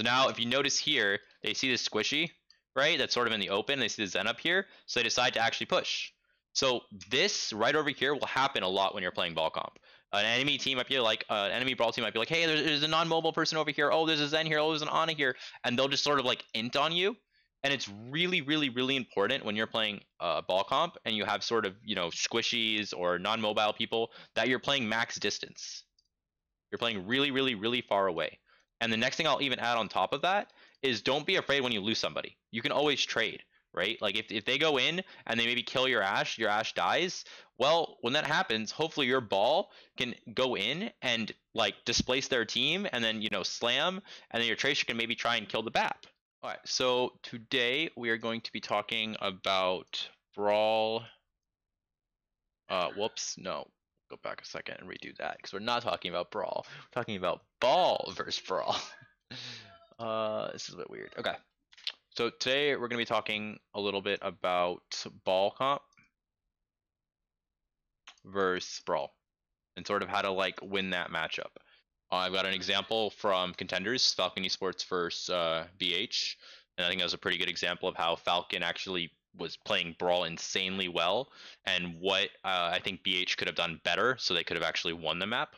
So now if you notice here, they see this squishy, right? That's sort of in the open. They see the Zen up here. So they decide to actually push. So this right over here will happen a lot when you're playing ball comp. An enemy team might be like, uh, an enemy brawl team might be like, hey, there's, there's a non-mobile person over here. Oh, there's a Zen here. Oh, there's an Ana here. And they'll just sort of like int on you. And it's really, really, really important when you're playing uh, ball comp and you have sort of, you know, squishies or non-mobile people that you're playing max distance. You're playing really, really, really far away. And the next thing I'll even add on top of that is don't be afraid when you lose somebody. You can always trade, right? Like if, if they go in and they maybe kill your Ashe, your Ashe dies. Well, when that happens, hopefully your ball can go in and like displace their team and then, you know, slam. And then your Tracer can maybe try and kill the BAP. All right, so today we are going to be talking about Brawl. Uh, whoops, no, go back a second and redo that because we're not talking about Brawl. We're talking about Ball versus Brawl. uh, this is a bit weird. Okay, so today we're going to be talking a little bit about Ball comp versus Brawl and sort of how to like win that matchup. I've got an example from Contenders, Falcon Esports versus uh, BH, and I think that was a pretty good example of how Falcon actually was playing Brawl insanely well, and what uh, I think BH could have done better, so they could have actually won the map.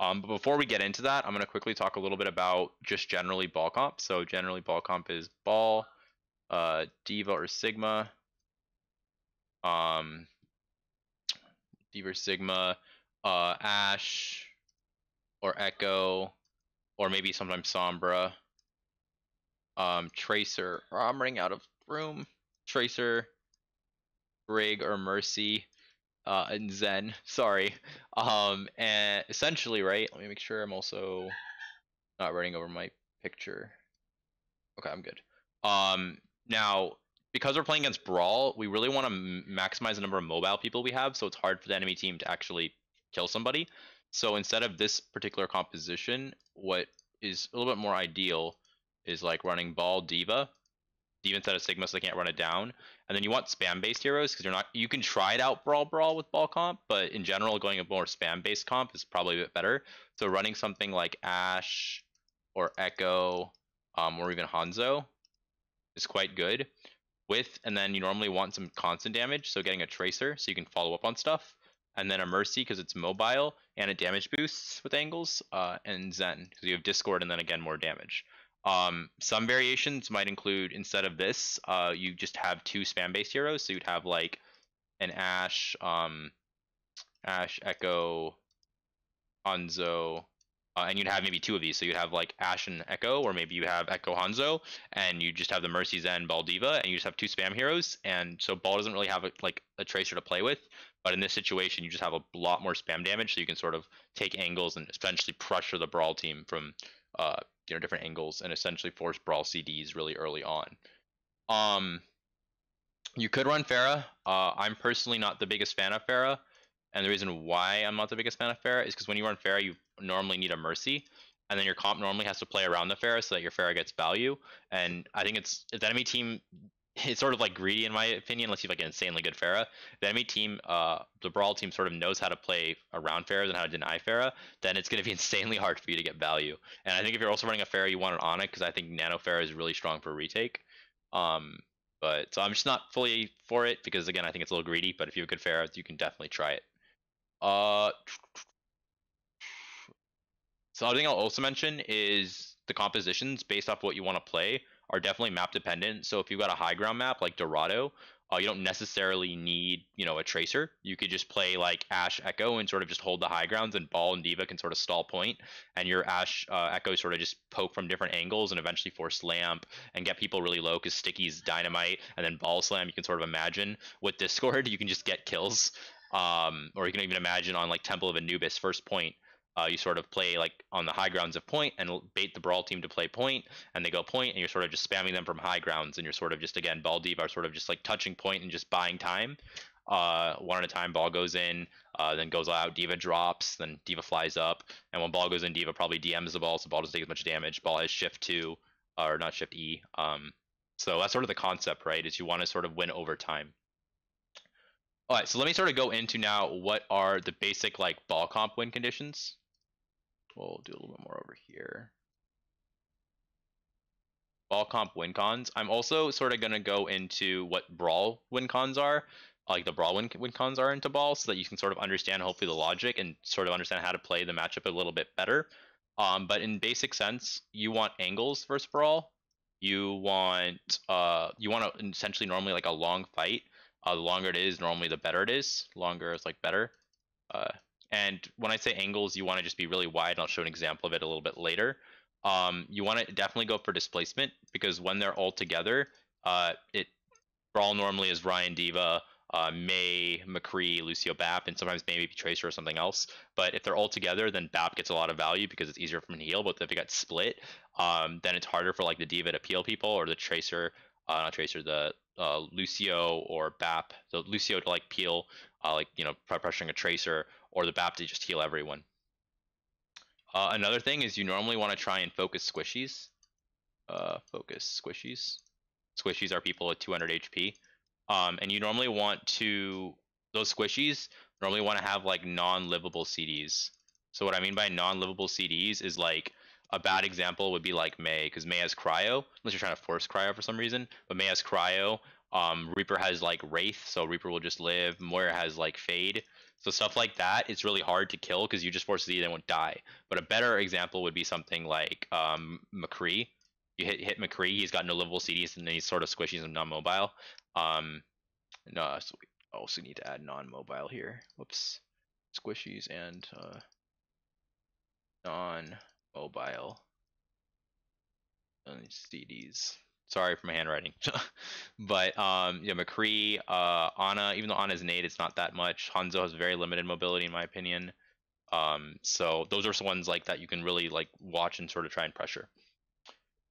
Um, but before we get into that, I'm going to quickly talk a little bit about just generally ball comp. So generally, ball comp is ball, uh, D.Va or Sigma, um, D.Va or Sigma, uh, Ashe, or Echo, or maybe sometimes Sombra. Um, Tracer. Oh, I'm running out of room. Tracer, Brig, or Mercy. Uh, and Zen. Sorry. Um, and essentially, right? Let me make sure I'm also not running over my picture. Okay, I'm good. Um, now because we're playing against Brawl, we really want to maximize the number of mobile people we have, so it's hard for the enemy team to actually kill somebody. So instead of this particular composition, what is a little bit more ideal is like running ball diva, D.Va instead of Sigma so they can't run it down. And then you want spam based heroes because you're not you can try it out brawl brawl with ball comp, but in general going a more spam based comp is probably a bit better. So running something like Ashe or Echo um, or even Hanzo is quite good. With and then you normally want some constant damage, so getting a tracer so you can follow up on stuff and then a Mercy because it's mobile and it damage boosts with angles, uh, and Zen because you have Discord and then again more damage. Um, some variations might include instead of this, uh, you just have two spam based heroes. So you'd have like an Ashe, um, Ashe, Echo, Hanzo, uh, and you'd have maybe two of these. So you'd have like Ashe and Echo, or maybe you have Echo Hanzo, and you just have the Mercy Zen Ball D.Va, and you just have two spam heroes. And so Ball doesn't really have a, like a tracer to play with. But in this situation, you just have a lot more spam damage, so you can sort of take angles and essentially pressure the Brawl team from uh, you know different angles and essentially force Brawl CDs really early on. Um, you could run Pharah. Uh, I'm personally not the biggest fan of Pharah, and the reason why I'm not the biggest fan of Pharah is because when you run Pharah, you normally need a Mercy, and then your comp normally has to play around the Pharah so that your Pharah gets value. And I think it's if the enemy team it's sort of like greedy in my opinion, unless you have like an insanely good Pharah. The enemy team, uh, the Brawl team sort of knows how to play around Pharah and how to deny Pharah, then it's going to be insanely hard for you to get value. And I think if you're also running a Pharah, you want it on it because I think Nano Pharah is really strong for retake. Um, but so I'm just not fully for it because again, I think it's a little greedy. But if you have a good Pharah, you can definitely try it. Uh, so other thing I'll also mention is the compositions based off what you want to play are definitely map dependent. So if you've got a high ground map like Dorado, uh, you don't necessarily need you know a tracer. You could just play like Ashe Echo and sort of just hold the high grounds, and Ball and D.Va can sort of stall point, and your Ashe uh, Echo sort of just poke from different angles and eventually force lamp and get people really low because Sticky's dynamite, and then Ball Slam. You can sort of imagine with Discord, you can just get kills. Um, or you can even imagine on like Temple of Anubis first point uh, you sort of play like on the high grounds of point and bait the brawl team to play point and they go point and you're sort of just spamming them from high grounds and you're sort of just again ball D.Va are sort of just like touching point and just buying time uh, one at a time ball goes in uh, then goes out D.Va drops then D.Va flies up and when ball goes in D.Va probably dms the ball so ball doesn't take as much damage ball has shift 2 or not shift e um, So that's sort of the concept, right? Is you want to sort of win over time. All right, so let me sort of go into now what are the basic like ball comp win conditions. We'll do a little bit more over here. Ball comp win cons. I'm also sort of going to go into what brawl win cons are, like the brawl win, win cons are into ball, so that you can sort of understand hopefully the logic and sort of understand how to play the matchup a little bit better. Um, but in basic sense, you want angles versus brawl. You want uh, you want to essentially normally like a long fight. Uh, the longer it is, normally the better it is. Longer is like better. Uh, and when I say angles, you want to just be really wide. And I'll show an example of it a little bit later. Um, you want to definitely go for displacement because when they're all together, uh, it brawl normally is Rein D.Va, uh, Mei, McCree, Lucio Bap, and sometimes maybe Tracer or something else. But if they're all together, then Bap gets a lot of value because it's easier for him to heal. But if it got split, um, then it's harder for like the D.Va to peel people or the Tracer, uh, not Tracer, the uh, Lucio or Bap, so Lucio to like peel, uh, like you know, pressuring a Tracer, or the Bap to just heal everyone. Uh, another thing is you normally want to try and focus squishies. Uh, focus squishies. Squishies are people with 200 HP. Um, and you normally want to, those squishies normally want to have like non-livable CDs. So what I mean by non-livable CDs is like a bad example would be like Mei, because Mei has cryo, unless you're trying to force cryo for some reason. But Mei has cryo. Um, Reaper has like Wraith, so Reaper will just live. Moira has like Fade. So stuff like that, it's really hard to kill because you just force the they won't die. But a better example would be something like um, McCree. You hit hit McCree, he's got no livable CDs and then he's sort of squishy and non-mobile. Um, no, so we also need to add non-mobile here. Whoops, squishies and uh, non-mobile CDs. Sorry for my handwriting. but um, yeah, McCree, uh, Ana, even though Ana's nade, it's not that much. Hanzo has very limited mobility in my opinion. Um, so those are some ones like that you can really like watch and sort of try and pressure.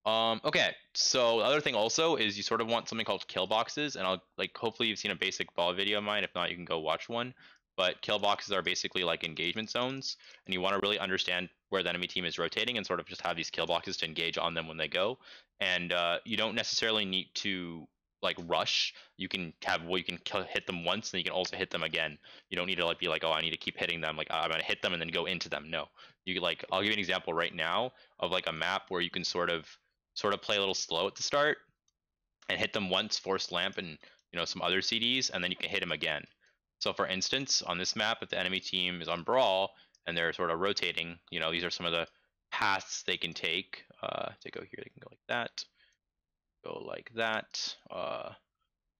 Um, okay, so the other thing also is you sort of want something called kill boxes, and I'll like hopefully you've seen a basic ball video of mine. If not, you can go watch one. But kill boxes are basically like engagement zones, and you want to really understand where the enemy team is rotating and sort of just have these kill boxes to engage on them when they go. And uh, you don't necessarily need to like rush. You can have well, you can kill, hit them once, and you can also hit them again. You don't need to like be like, oh, I need to keep hitting them. Like I'm gonna hit them and then go into them. No, you like I'll give you an example right now of like a map where you can sort of sort of play a little slow at the start and hit them once, force lamp, and you know some other CDs, and then you can hit them again. So for instance, on this map, if the enemy team is on Brawl and they're sort of rotating, you know, these are some of the paths they can take. Uh, to go here, they can go like that, go like that. Uh,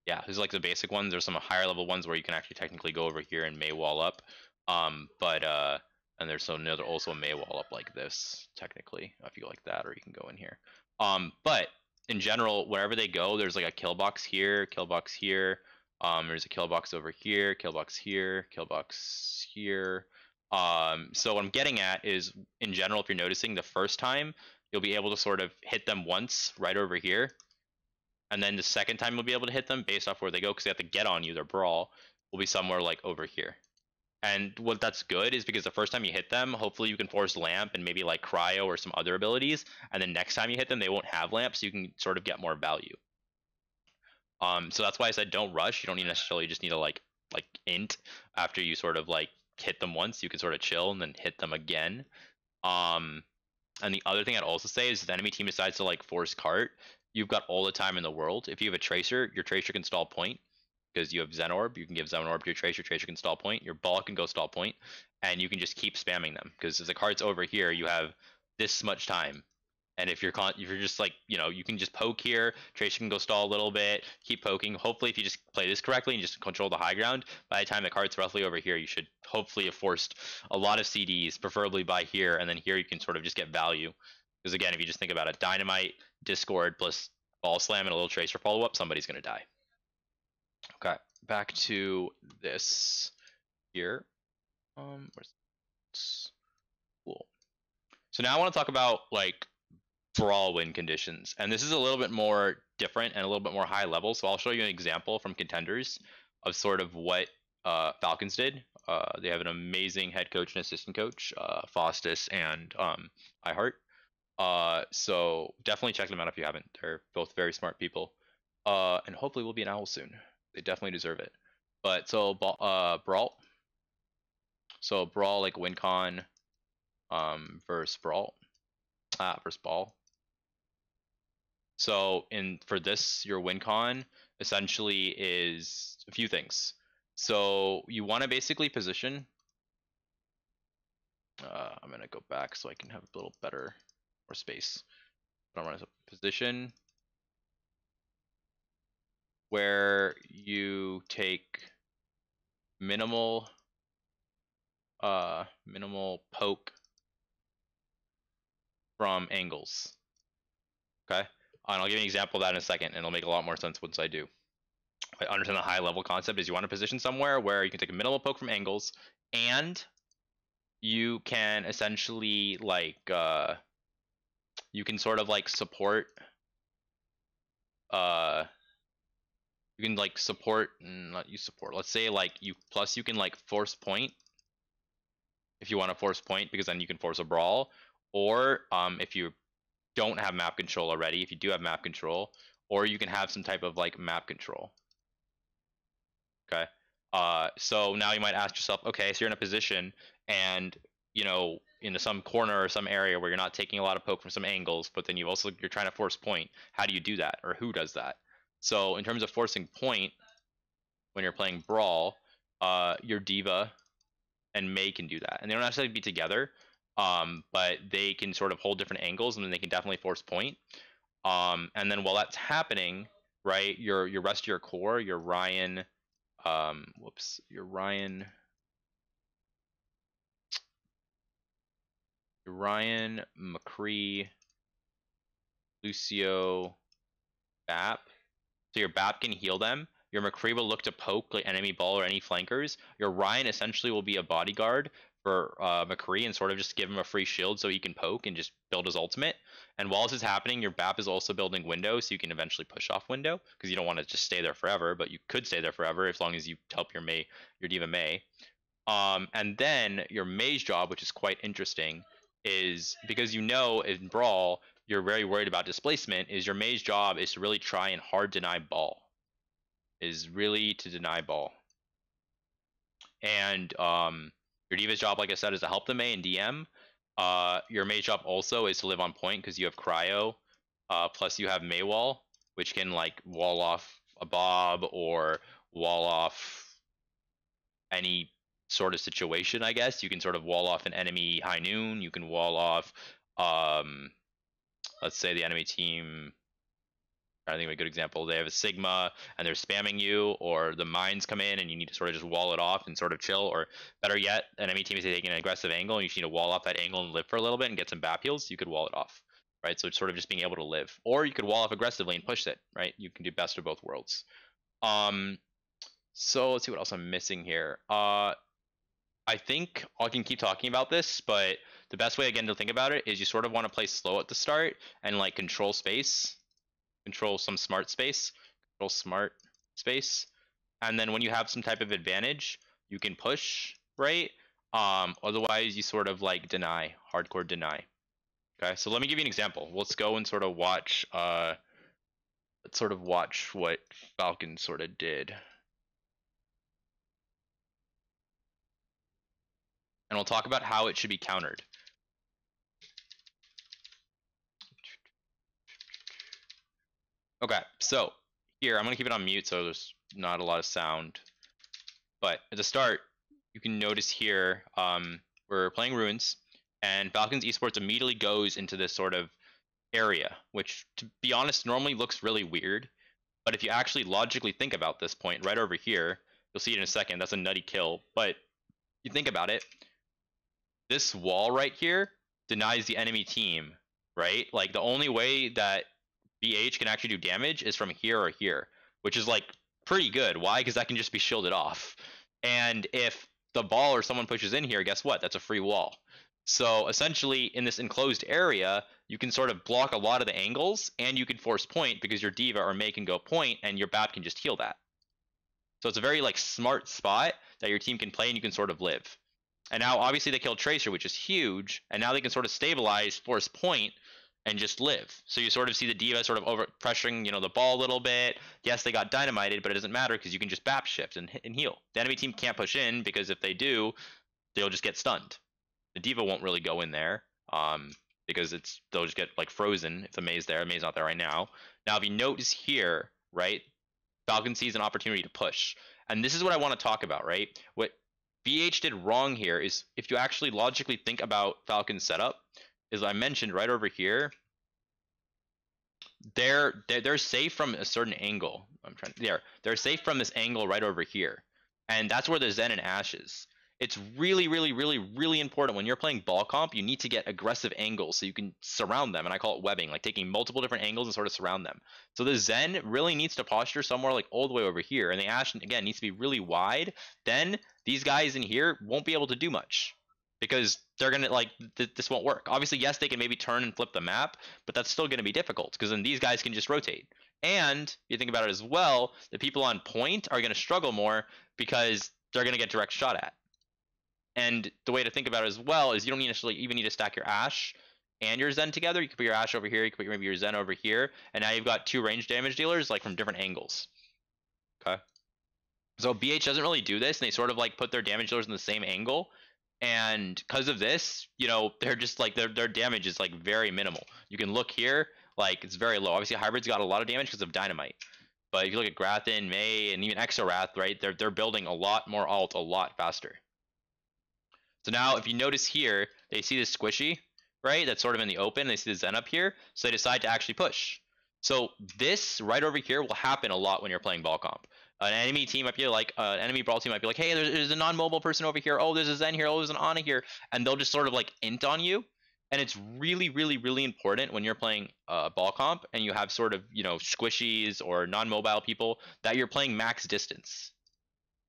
yeah, these are like the basic ones. There's some higher level ones where you can actually technically go over here and Mei wall up. Um, but uh, and there's another also Mei wall up like this technically if you like that, or you can go in here. Um, but in general, wherever they go, there's like a kill box here, kill box here. Um, there's a kill box over here, kill box here, kill box here. Um, so what I'm getting at is, in general, if you're noticing the first time, you'll be able to sort of hit them once right over here, and then the second time you'll be able to hit them based off where they go because they have to get on you. Their brawl will be somewhere like over here. And what that's good is because the first time you hit them, hopefully you can force lamp and maybe like cryo or some other abilities, and then next time you hit them, they won't have lamp, so you can sort of get more value. Um, so that's why I said don't rush. You don't need necessarily just need to like like int after you sort of like hit them once. You can sort of chill and then hit them again. Um, and the other thing I'd also say is if the enemy team decides to like force cart, you've got all the time in the world. If you have a tracer, your tracer can stall point because you have Zen Orb. You can give Zen Orb to your tracer. Tracer can stall point. Your ball can go stall point, and you can just keep spamming them because if the cart's over here, you have this much time and if you're con- if you're just like you know you can just poke here, Tracer can go stall a little bit, keep poking. Hopefully, if you just play this correctly and just control the high ground, by the time the card's roughly over here, you should hopefully have forced a lot of CDs, preferably by here, and then here you can sort of just get value. Because again, if you just think about it, dynamite, discord plus ball slam and a little tracer follow up, somebody's gonna die. Okay, back to this here. Um, where's cool. So now I want to talk about like brawl win conditions. And this is a little bit more different and a little bit more high level. So I'll show you an example from contenders of sort of what uh, Falcons did. Uh, they have an amazing head coach and assistant coach, uh, Faustus and um, iHeart. Uh, so definitely check them out if you haven't. They're both very smart people. Uh, and hopefully we'll be an owl soon. They definitely deserve it. But so uh, brawl. So brawl like WinCon, um, versus brawl, ah, versus ball. So in for this, your WinCon essentially is a few things. So you want to basically position. Uh, I'm gonna go back so I can have a little better or space. I want to position where you take minimal uh minimal poke from angles. Okay? And I'll give you an example of that in a second, and it'll make a lot more sense once I do. I understand the high level concept is you want to position somewhere where you can take a minimal poke from angles, and you can essentially like uh, you can sort of like support uh you can like support mm, not you support let's say like you plus you can like force point if you want to force point because then you can force a brawl or um if you don't have map control already, if you do have map control, or you can have some type of like map control. Okay. Uh, so now you might ask yourself, okay, so you're in a position and you know in some corner or some area where you're not taking a lot of poke from some angles, but then you also you're trying to force point. How do you do that, or who does that? So in terms of forcing point, when you're playing brawl, uh, your D.Va and Mei can do that, and they don't necessarily be together um, but they can sort of hold different angles and then they can definitely force point. Um, and then while that's happening, right, your your rest of your core, your Rein, um, whoops, your Rein, your Rein, McCree, Lucio, Bap. So your Bap can heal them. Your McCree will look to poke like enemy ball or any flankers. Your Rein essentially will be a bodyguard for uh, McCree and sort of just give him a free shield so he can poke and just build his ultimate. And while this is happening, your BAP is also building window so you can eventually push off window because you don't want to just stay there forever, but you could stay there forever as long as you help your Mei, your D.Va Mei. Um, and then your Mei's job, which is quite interesting, is because you know in Brawl you're very worried about displacement. Is your Mei's job is to really try and hard deny ball, is really to deny ball. And um, your D.Va's job, like I said, is to help the Mei and DM. Uh, your Mei job also is to live on point because you have Cryo, uh, plus you have Mei Wall, which can like wall off a Bob or wall off any sort of situation. I guess you can sort of wall off an enemy High Noon. You can wall off, um, let's say the enemy team I think a good example. They have a Sigma and they're spamming you, or the mines come in and you need to sort of just wall it off and sort of chill, or better yet, an enemy team is taking an aggressive angle and you need to wall off that angle and live for a little bit and get some BAP heals, you could wall it off, right? So it's sort of just being able to live. Or you could wall off aggressively and push it, right? You can do best of both worlds. Um, so let's see what else I'm missing here. Uh, I think I can keep talking about this, but the best way again to think about it is you sort of want to play slow at the start and like control space control some smart space, control smart space, and then when you have some type of advantage, you can push, right? Um, otherwise, you sort of like deny, hardcore deny. Okay, so let me give you an example. Let's go and sort of watch, uh, let's sort of watch what Falcon sort of did. And we'll talk about how it should be countered. Okay, so here I'm gonna keep it on mute so there's not a lot of sound. But at the start, you can notice here um, we're playing runes, and Falcons Esports immediately goes into this sort of area, which to be honest normally looks really weird. But if you actually logically think about this point right over here, you'll see it in a second. That's a nutty kill. But you think about it, this wall right here denies the enemy team, right? Like the only way that BH can actually do damage is from here or here, which is like pretty good. Why? Because that can just be shielded off. And if the ball or someone pushes in here, guess what? That's a free wall. So essentially, in this enclosed area, you can sort of block a lot of the angles, and you can force point because your D.Va or May can go point, and your BAP can just heal that. So it's a very like smart spot that your team can play, and you can sort of live. And now, obviously, they killed Tracer, which is huge, and now they can sort of stabilize, force point, and just live. So you sort of see the D.Va sort of over pressuring, you know, the ball a little bit. Yes, they got dynamited, but it doesn't matter because you can just bap shift and, and heal. The enemy team can't push in because if they do, they'll just get stunned. The D.Va won't really go in there um, because it's they'll just get like frozen if the Mei's there. The Mei's not there right now. Now, if you notice here, right, Falcon sees an opportunity to push, and this is what I want to talk about, right? What BH did wrong here is if you actually logically think about Falcon's setup, is I mentioned right over here, they're, they're they're safe from a certain angle. I'm trying. There, they're safe from this angle right over here, and that's where the Zen and Ash is. It's really, really, really, really important when you're playing ball comp. You need to get aggressive angles so you can surround them, and I call it webbing, like taking multiple different angles and sort of surround them. So the Zen really needs to posture somewhere like all the way over here, and the Ash again needs to be really wide. Then these guys in here won't be able to do much because they're gonna like th- this won't work. Obviously, yes, they can maybe turn and flip the map, but that's still gonna be difficult because then these guys can just rotate. And you think about it as well, the people on point are gonna struggle more because they're gonna get direct shot at. And the way to think about it as well is you don't necessarily even need to stack your Ash and your Zen together. You could put your Ash over here, you could put maybe your Zen over here, and now you've got two range damage dealers like from different angles. Okay. So BH doesn't really do this, and they sort of like put their damage dealers in the same angle and because of this, you know, they're just like their their damage is like very minimal. You can look here, like it's very low. Obviously, hybrids got a lot of damage because of dynamite. But if you look at Grathan, May, and even Exorath, right, they're they're building a lot more alt a lot faster. So now, if you notice here, they see this squishy, right? That's sort of in the open. They see the Zen up here, so they decide to actually push. So this right over here will happen a lot when you're playing ball comp an enemy team might be like uh, an enemy brawl team might be like, hey, there's, there's a non-mobile person over here. Oh, there's a Zen here. Oh, there's an Ana here, and they'll just sort of like int on you. And it's really, really, really important when you're playing uh, ball comp and you have sort of you know squishies or non-mobile people that you're playing max distance.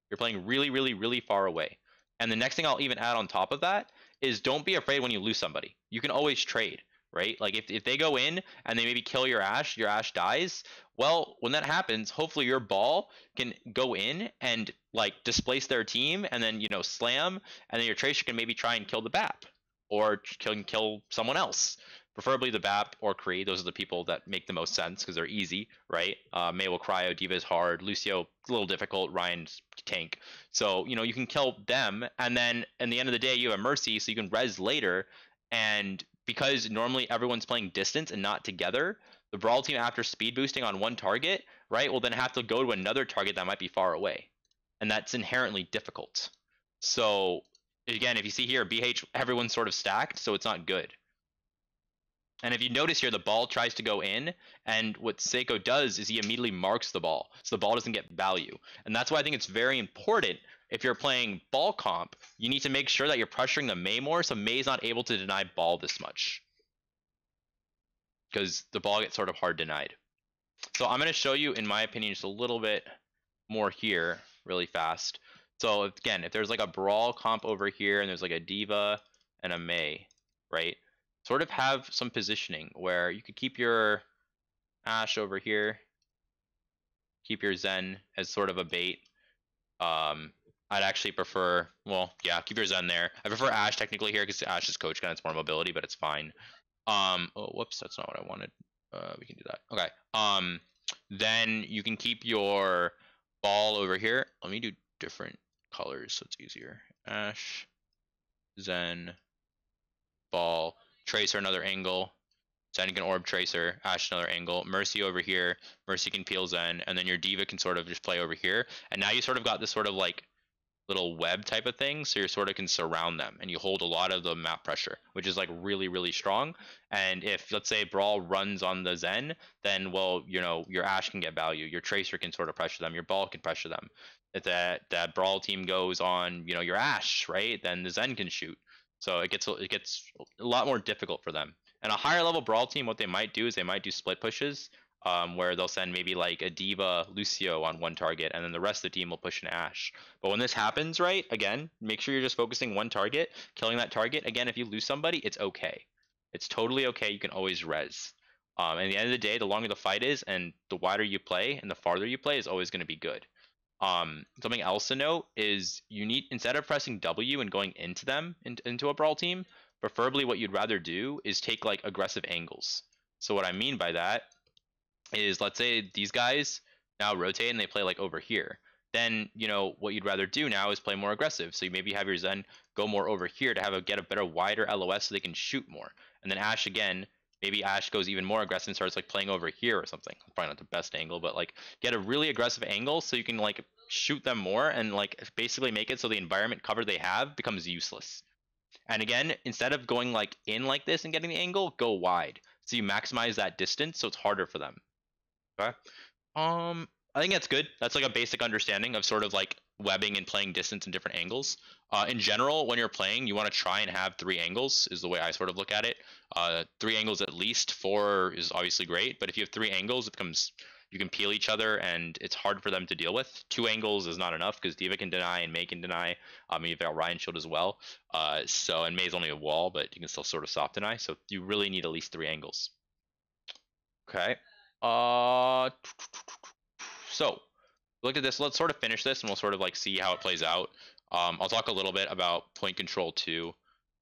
You're playing really, really, really far away. And the next thing I'll even add on top of that is don't be afraid when you lose somebody. You can always trade right? Like if, if they go in and they maybe kill your Ashe, your Ashe dies. Well, when that happens, hopefully your ball can go in and like displace their team and then, you know, slam, and then your Tracer can maybe try and kill the BAP or can kill someone else. Preferably the BAP or Kree. Those are the people that make the most sense because they're easy, right? Uh, Mei will cryo, D.Va is hard, Lucio a little difficult, Rein's tank. So you know you can kill them, and then in the end of the day you have Mercy, so you can res later, and because normally everyone's playing distance and not together, the brawl team after speed boosting on one target, right, will then have to go to another target that might be far away. And that's inherently difficult. So again, if you see here, BH, everyone's sort of stacked, so it's not good. And if you notice here, the ball tries to go in, and what Seiko does is he immediately marks the ball, so the ball doesn't get value. And that's why I think it's very important if you're playing ball comp, you need to make sure that you're pressuring the Mei more so Mei's not able to deny ball this much. Because the ball gets sort of hard denied. So I'm going to show you, in my opinion, just a little bit more here really fast. So again, if there's like a brawl comp over here and there's like a D.Va and a Mei, right? Sort of have some positioning where you could keep your Ashe over here, keep your Zen as sort of a bait, um, I'd actually prefer, well, yeah, keep your Zen there. I prefer Ashe technically here because Ashe is coach gun. It's more mobility, but it's fine. Um, oh, whoops, that's not what I wanted. Uh, we can do that. Okay. Um, then you can keep your ball over here. Let me do different colors so it's easier. Ashe, Zen, ball, Tracer another angle, Zen can orb Tracer, Ashe another angle, Mercy over here, Mercy can peel Zen, and then your D.Va can sort of just play over here. And now you sort of got this sort of like little web type of thing so you sort of can surround them and you hold a lot of the map pressure which is like really really strong. And if let's say brawl runs on the zen then well you know your Ashe can get value your tracer can sort of pressure them your ball can pressure them. If that that brawl team goes on you know your Ashe right then the zen can shoot. So it gets it gets a lot more difficult for them. And a higher level brawl team what they might do is they might do split pushes um, where they'll send maybe like a D.Va Lucio on one target, and then the rest of the team will push an Ashe. But when this happens, right, again, make sure you're just focusing one target, killing that target. Again, if you lose somebody, it's okay. It's totally okay. You can always res. Um, and at the end of the day, the longer the fight is, and the wider you play, and the farther you play, is always going to be good. Um, something else to note is you need instead of pressing W and going into them in, into a brawl team, preferably what you'd rather do is take like aggressive angles So what I mean by that is let's say these guys now rotate and they play like over here. Then, you know, what you'd rather do now is play more aggressive. So you maybe have your Zen go more over here to have a get a better wider LOS so they can shoot more. And then Ashe again, maybe Ashe goes even more aggressive and starts like playing over here or something. Probably not the best angle, but like get a really aggressive angle so you can like shoot them more and like basically make it so the environment cover they have becomes useless. And again, instead of going like in like this and getting the angle, go wide. So you maximize that distance so it's harder for them. Okay. Um, I think that's good. That's like a basic understanding of sort of like webbing and playing distance in different angles. Uh, in general, when you're playing, you want to try and have three angles, is the way I sort of look at it. Uh, three angles at least. Four is obviously great, but if you have three angles, it becomes you can peel each other and it's hard for them to deal with. Two angles is not enough because D.Va can deny and Mei can deny. Um, you've got Rein Shield as well. Uh, so and Mei's only a wall, but you can still sort of soft deny. So you really need at least three angles. Okay. Uh, so look at this. Let's sort of finish this and we'll sort of like see how it plays out. Um, I'll talk a little bit about point control too.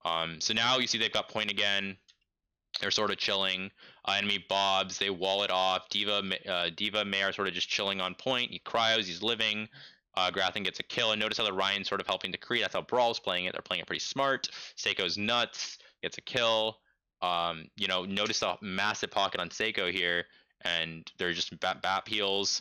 Um, so now you see they've got point again. They're sort of chilling. Uh, enemy bobs. They wall it off. D.Va, uh, Mei are sort of just chilling on point. He cryos. He's living. Uh, Grathen gets a kill. And notice how the Rein's sort of helping to create. That's how Brawl's playing it. They're playing it pretty smart. Seiko's nuts. Gets a kill. Um, you know, notice the massive pocket on Seiko here and they're just bat, bat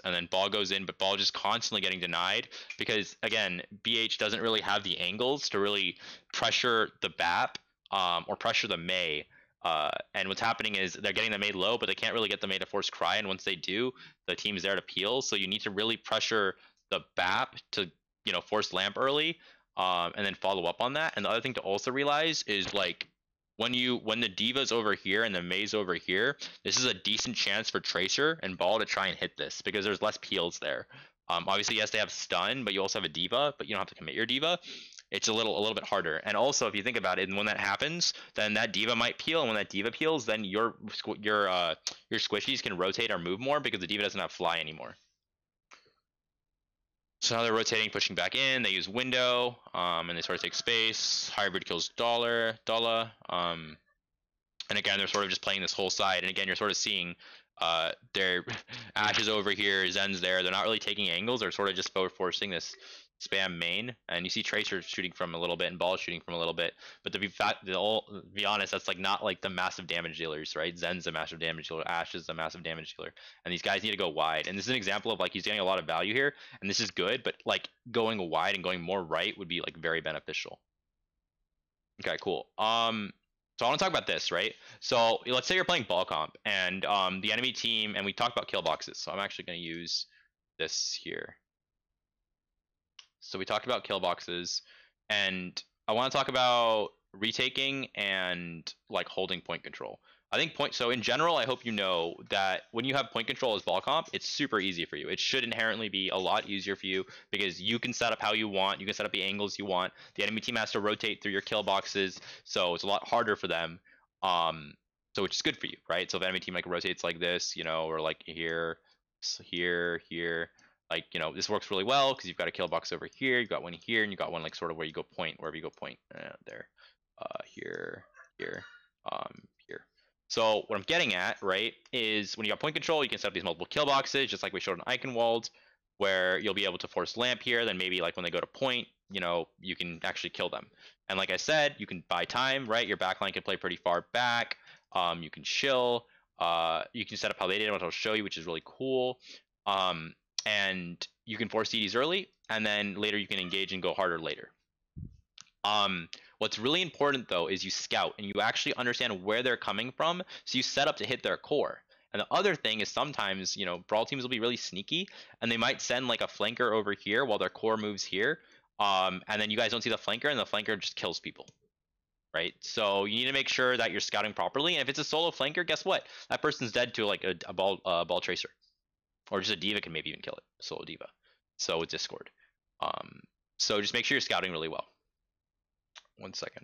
and then ball goes in but ball just constantly getting denied because again bh doesn't really have the angles to really pressure the bap um, or pressure the Mei. uh, and what's happening is they're getting the Mei low but they can't really get the Mei to force cry and once they do the team's there to peel so you need to really pressure the bap to you know force lamp early um, and then follow up on that and the other thing to also realize is like when you when the D.Va's over here and the Mei's over here, this is a decent chance for Tracer and Ball to try and hit this because there's less peels there. Um, obviously, yes, they have stun, but you also have a D.Va, but you don't have to commit your D.Va. It's a little a little bit harder. And also, if you think about it, and when that happens, then that D.Va might peel, and when that D.Va peels, then your your uh, your squishies can rotate or move more because the D.Va doesn't have fly anymore. So now they're rotating, pushing back in. They use window, um, and they sort of take space. Hybrid kills dollar, dollar. Um, and again, they're sort of just playing this whole side. And again, you're sort of seeing uh, their ashes over here, Zen's there. They're not really taking angles. They're sort of just forcing this spam main, and you see Tracer shooting from a little bit and Ball shooting from a little bit. But to be fat, to be honest, that's like not like the massive damage dealers, right? Zen's a massive damage dealer, Ashe is a massive damage dealer, and these guys need to go wide. And this is an example of like he's getting a lot of value here, and this is good, but like going wide and going more right would be like very beneficial. Okay, cool. Um, so I want to talk about this, right? So let's say you're playing ball comp, and um, the enemy team, and we talked about kill boxes. So I'm actually going to use this here. So we talked about kill boxes, and I want to talk about retaking and like holding point control. I think point. So in general, I hope you know that when you have point control as ball comp, it's super easy for you. It should inherently be a lot easier for you because you can set up how you want. You can set up the angles you want. The enemy team has to rotate through your kill boxes, so it's a lot harder for them. Um, so which is good for you, right? So if enemy team like rotates like this, you know, or like here, here, here, like you know this works really well because you've got a kill box over here you've got one here and you've got one like sort of where you go point wherever you go point. Uh, there. Uh, here here um here. So what i'm getting at right is when you got point control you can set up these multiple kill boxes just like we showed on Eichenwald where you'll be able to force lamp here then maybe like when they go to point you know you can actually kill them. And like i said you can buy time right? Your backline can play pretty far back. Um, you can chill. Uh, you can set up how they did what i'll show you which is really cool. Um, and you can force CDs early, and then later you can engage and go harder later. Um, what's really important though is you scout and you actually understand where they're coming from, so you set up to hit their core. And the other thing is sometimes, you know, brawl teams will be really sneaky, and they might send like a flanker over here while their core moves here, um, and then you guys don't see the flanker, and the flanker just kills people. Right, so you need to make sure that you're scouting properly. And if it's a solo flanker, guess what? That person's dead to like a, a ball uh, ball tracer or just a D.Va can maybe even kill it, solo D.Va. So with Discord. Um, so just make sure you're scouting really well. One second.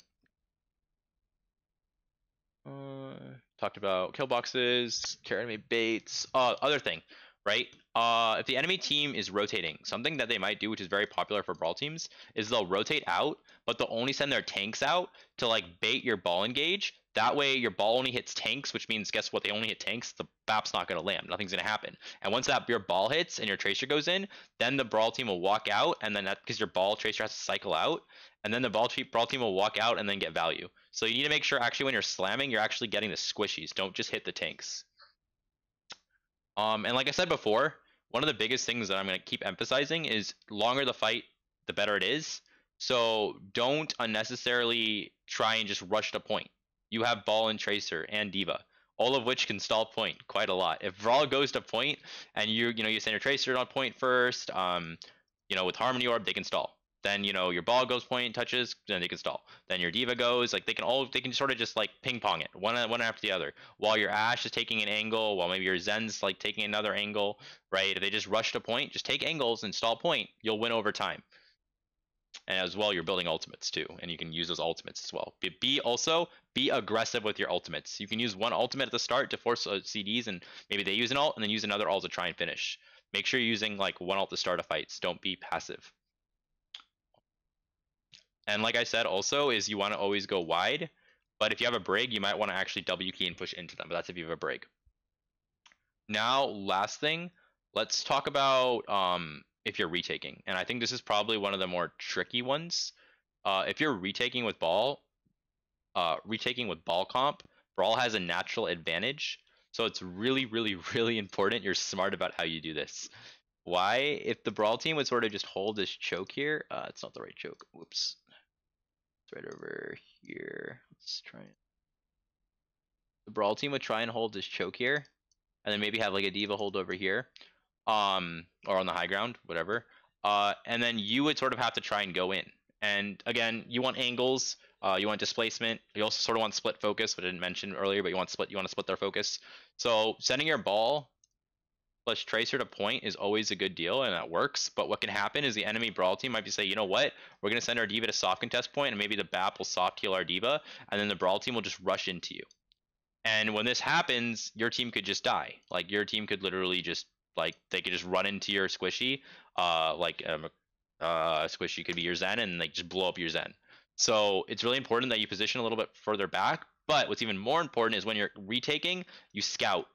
Uh, talked about kill boxes, carry enemy baits. Uh, other thing, right? Uh, if the enemy team is rotating, something that they might do, which is very popular for brawl teams, is they'll rotate out, but they'll only send their tanks out to like bait your ball engage. That way, your ball only hits tanks, which means guess what? They only hit tanks. The BAP's not going to land. Nothing's going to happen. And once that your ball hits and your tracer goes in, then the brawl team will walk out, and then that because your ball tracer has to cycle out, and then the ball, brawl team will walk out and then get value. So you need to make sure actually when you're slamming, you're actually getting the squishies. Don't just hit the tanks. Um, and like I said before, one of the biggest things that I'm going to keep emphasizing is longer the fight, the better it is. So don't unnecessarily try and just rush to point. You have ball and tracer and D.Va, all of which can stall point quite a lot. If Brawl goes to point and you you know you send your tracer on point first, um, you know with Harmony Orb they can stall. Then you know your ball goes point touches, then they can stall. Then your D.Va goes like they can all they can sort of just like ping pong it one one after the other. While your Ashe is taking an angle, while maybe your Zen's like taking another angle, right? If they just rush to point, just take angles and stall point, you'll win over time. And as well, you're building ultimates too, and you can use those ultimates as well. Be also be aggressive with your ultimates. You can use one ultimate at the start to force uh, CDs, and maybe they use an alt, and then use another alt to try and finish. Make sure you're using like one alt to start a fights. Don't be passive. And like I said, also is you want to always go wide. But if you have a break, you might want to actually W key and push into them. But that's if you have a break. Now, last thing, let's talk about um, if you're retaking. And I think this is probably one of the more tricky ones. Uh, if you're retaking with ball, uh, retaking with ball comp, Brawl has a natural advantage. So it's really, really, really important you're smart about how you do this. Why? If the Brawl team would sort of just hold this choke here, uh, it's not the right choke. Whoops right over here. Let's try it. The Brawl team would try and hold this choke here, and then maybe have like a D.Va hold over here, um, or on the high ground, whatever. Uh, and then you would sort of have to try and go in. And again, you want angles, uh, you want displacement. You also sort of want split focus, which I didn't mention earlier, but you want split. You want to split their focus. So sending your ball plus tracer to point is always a good deal and that works. But what can happen is the enemy brawl team might be say, you know what, we're gonna send our D.Va to soft contest point and maybe the BAP will soft heal our D.Va and then the brawl team will just rush into you. And when this happens, your team could just die. Like your team could literally just like they could just run into your squishy, uh, like um, uh, squishy could be your Zen and like just blow up your Zen. So it's really important that you position a little bit further back. But what's even more important is when you're retaking, you scout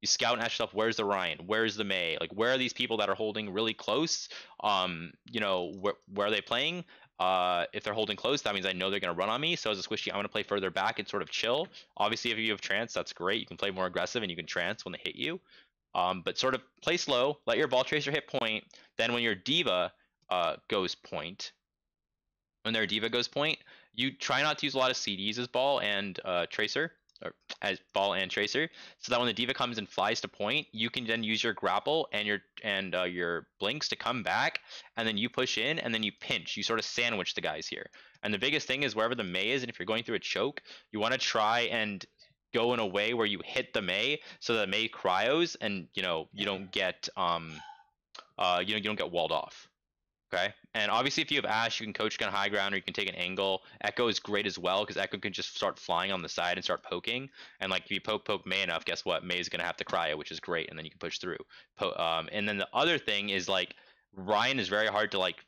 you scout and ask yourself where's the Rein, where's the Mei like where are these people that are holding really close? Um, you know, where where are they playing? Uh, if they're holding close, that means I know they're going to run on me. So as a squishy, I'm going to play further back and sort of chill. Obviously, if you have trance, that's great. You can play more aggressive and you can trance when they hit you. Um, but sort of play slow, let your ball tracer hit point. Then when your D.Va uh, goes point, when their D.Va goes point, you try not to use a lot of CDs as ball and uh, tracer or as ball and tracer, so that when the D.Va comes and flies to point, you can then use your grapple and your and uh, your blinks to come back, and then you push in, and then you pinch. You sort of sandwich the guys here. And the biggest thing is wherever the Mei is, and if you're going through a choke, you want to try and go in a way where you hit the Mei so that Mei cryos, and you know you don't get um uh you know you don't get walled off. Okay. And obviously, if you have Ashe, you can coach gun high ground or you can take an angle. Echo is great as well because Echo can just start flying on the side and start poking. And like if you poke poke Mei enough, guess what? Mei is gonna have to cryo, which is great, and then you can push through. Po- um, and then the other thing is like Rein is very hard to like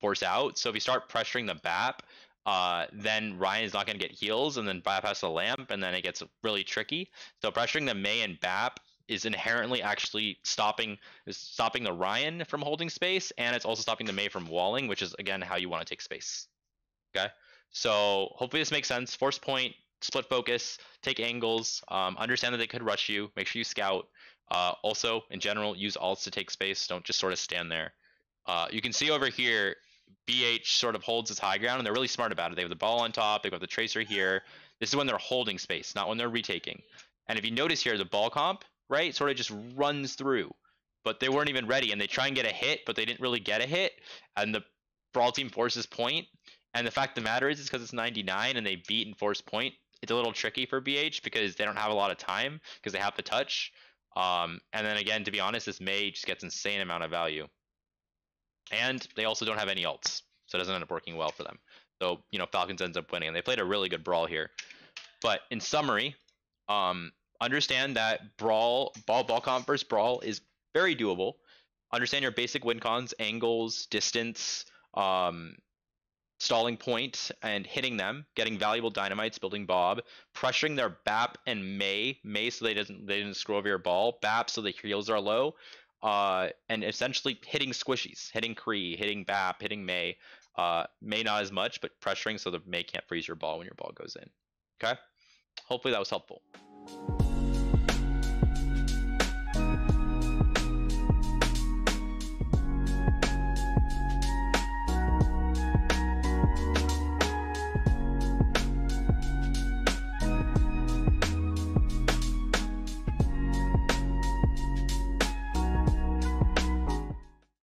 force out. So if you start pressuring the BAP, uh, then Rein is not going to get heals, and then bypass the lamp, and then it gets really tricky. So pressuring the Mei and BAP is inherently actually stopping is stopping the Rein from holding space, and it's also stopping the Mei from walling, which is again how you want to take space. Okay, so hopefully this makes sense. Force point, split focus, take angles, um, understand that they could rush you. Make sure you scout. Uh, also, in general, use alts to take space. Don't just sort of stand there. Uh, you can see over here, BH sort of holds its high ground, and they're really smart about it. They have the ball on top. They've got the tracer here. This is when they're holding space, not when they're retaking. And if you notice here, the ball comp right? Sort of just runs through. But they weren't even ready, and they try and get a hit, but they didn't really get a hit. And the brawl team forces point. And the fact of the matter is, it's because it's 99 and they beat and force point. It's a little tricky for BH because they don't have a lot of time because they have to touch. Um, and then again, to be honest, this Mei just gets insane amount of value. And they also don't have any ults, so it doesn't end up working well for them. So you know, Falcons ends up winning, and they played a really good brawl here. But in summary, um, understand that brawl ball ball comp versus brawl is very doable. understand your basic win cons, angles, distance, um, stalling point, and hitting them, getting valuable dynamites, building Bob, pressuring their BAP and Mei, Mei so they doesn't they didn't screw over your ball, BAP so the heals are low, uh, and essentially hitting squishies, hitting Kree, hitting BAP, hitting Mei. Uh, Mei not as much, but pressuring so the Mei can't freeze your ball when your ball goes in. Okay. Hopefully that was helpful.